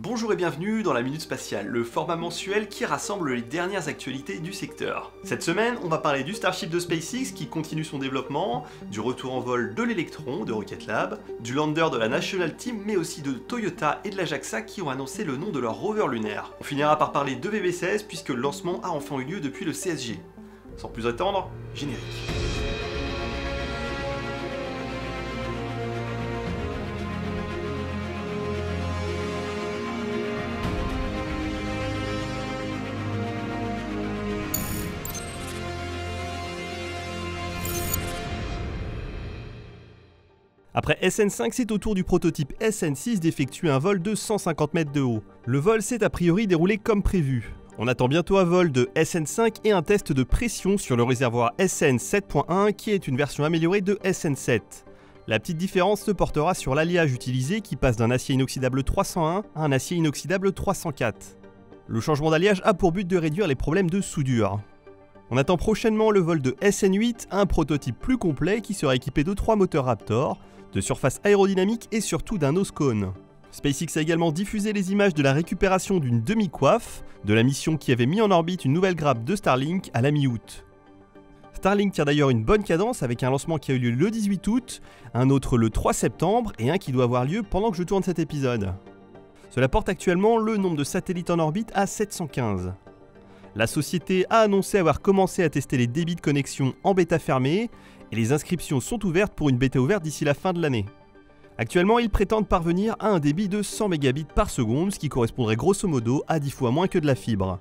Bonjour et bienvenue dans la Minute Spatiale, le format mensuel qui rassemble les dernières actualités du secteur. Cette semaine, on va parler du Starship de SpaceX qui continue son développement, du retour en vol de l'Electron de Rocket Lab, du lander de la National Team, mais aussi de Toyota et de la JAXA qui ont annoncé le nom de leur rover lunaire. On finira par parler de VV16 puisque le lancement a enfin eu lieu depuis le CSG. Sans plus attendre, générique. Après SN5, c'est au tour du prototype SN6 d'effectuer un vol de 150 mètres de haut. Le vol s'est a priori déroulé comme prévu. On attend bientôt un vol de SN5 et un test de pression sur le réservoir SN 7.1 qui est une version améliorée de SN7. La petite différence se portera sur l'alliage utilisé qui passe d'un acier inoxydable 301 à un acier inoxydable 304. Le changement d'alliage a pour but de réduire les problèmes de soudure. On attend prochainement le vol de SN8, un prototype plus complet qui sera équipé de 3 moteurs Raptor, de surface aérodynamique et surtout d'un nose-cone. SpaceX a également diffusé les images de la récupération d'une demi-coiffe de la mission qui avait mis en orbite une nouvelle grappe de Starlink à la mi-août. Starlink tient d'ailleurs une bonne cadence avec un lancement qui a eu lieu le 18 août, un autre le 3 septembre et un qui doit avoir lieu pendant que je tourne cet épisode. Cela porte actuellement le nombre de satellites en orbite à 715. La société a annoncé avoir commencé à tester les débits de connexion en bêta fermée et les inscriptions sont ouvertes pour une bêta ouverte d'ici la fin de l'année. Actuellement, ils prétendent parvenir à un débit de 100 mégabits par seconde, ce qui correspondrait grosso modo à 10 fois moins que de la fibre.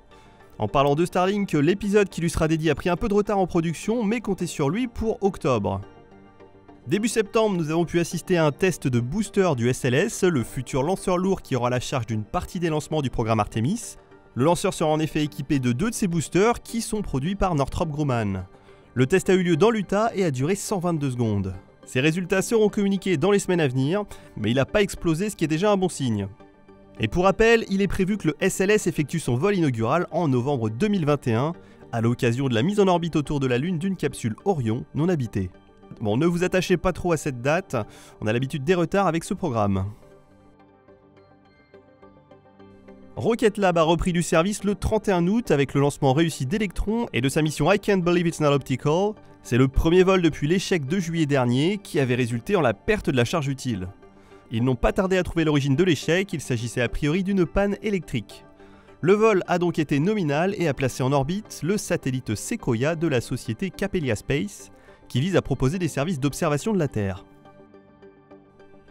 En parlant de Starlink, l'épisode qui lui sera dédié a pris un peu de retard en production, mais comptez sur lui pour octobre. Début septembre, nous avons pu assister à un test de booster du SLS, le futur lanceur lourd qui aura la charge d'une partie des lancements du programme Artemis. Le lanceur sera en effet équipé de deux de ses boosters qui sont produits par Northrop Grumman. Le test a eu lieu dans l'Utah et a duré 122 secondes. Ses résultats seront communiqués dans les semaines à venir, mais il n'a pas explosé ce qui est déjà un bon signe. Et pour rappel, il est prévu que le SLS effectue son vol inaugural en novembre 2021, à l'occasion de la mise en orbite autour de la Lune d'une capsule Orion non habitée. Bon, ne vous attachez pas trop à cette date, on a l'habitude des retards avec ce programme. Rocket Lab a repris du service le 31 août avec le lancement réussi d'Electron et de sa mission I Can't Believe It's Not Optical. C'est le premier vol depuis l'échec de juillet dernier qui avait résulté en la perte de la charge utile. Ils n'ont pas tardé à trouver l'origine de l'échec, il s'agissait a priori d'une panne électrique. Le vol a donc été nominal et a placé en orbite le satellite Sequoia de la société Capella Space, qui vise à proposer des services d'observation de la Terre.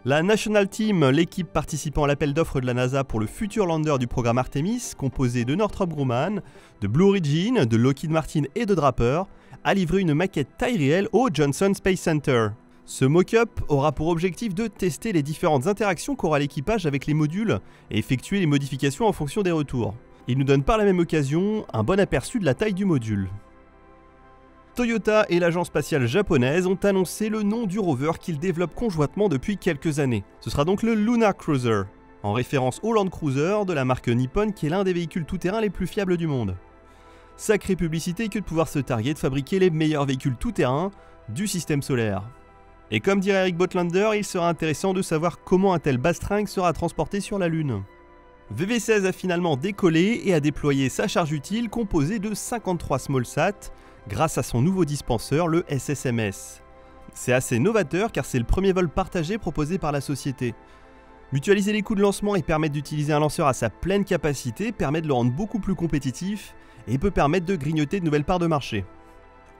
La National Team, l'équipe participant à l'appel d'offres de la NASA pour le futur lander du programme Artemis, composé de Northrop Grumman, de Blue Origin, de Lockheed Martin et de Draper, a livré une maquette taille réelle au Johnson Space Center. Ce mock-up aura pour objectif de tester les différentes interactions qu'aura l'équipage avec les modules et effectuer les modifications en fonction des retours. Il nous donne par la même occasion un bon aperçu de la taille du module. Toyota et l'agence spatiale japonaise ont annoncé le nom du rover qu'ils développent conjointement depuis quelques années. Ce sera donc le Lunar Cruiser, en référence au Land Cruiser de la marque Nippon qui est l'un des véhicules tout-terrain les plus fiables du monde. Sacrée publicité que de pouvoir se targuer de fabriquer les meilleurs véhicules tout-terrain du système solaire. Et comme dirait Eric Botlander, il sera intéressant de savoir comment un tel bastringue sera transporté sur la Lune. VV16 a finalement décollé et a déployé sa charge utile composée de 53 smallsat grâce à son nouveau dispenseur, le SSMS. C'est assez novateur car c'est le premier vol partagé proposé par la société. Mutualiser les coûts de lancement et permettre d'utiliser un lanceur à sa pleine capacité permet de le rendre beaucoup plus compétitif et peut permettre de grignoter de nouvelles parts de marché.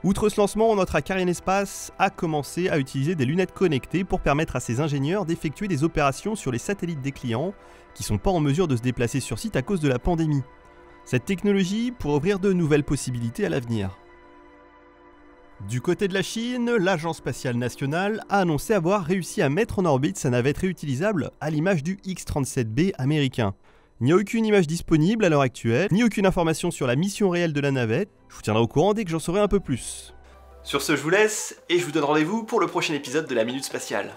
Outre ce lancement, notre Acarian Espace a commencé à utiliser des lunettes connectées pour permettre à ses ingénieurs d'effectuer des opérations sur les satellites des clients qui sont pas en mesure de se déplacer sur site à cause de la pandémie. Cette technologie pourrait ouvrir de nouvelles possibilités à l'avenir. Du côté de la Chine, l'Agence spatiale nationale a annoncé avoir réussi à mettre en orbite sa navette réutilisable à l'image du X-37B américain. Il n'y a aucune image disponible à l'heure actuelle, ni aucune information sur la mission réelle de la navette. Je vous tiendrai au courant dès que j'en saurai un peu plus. Sur ce, je vous laisse et je vous donne rendez-vous pour le prochain épisode de la Minute Spatiale.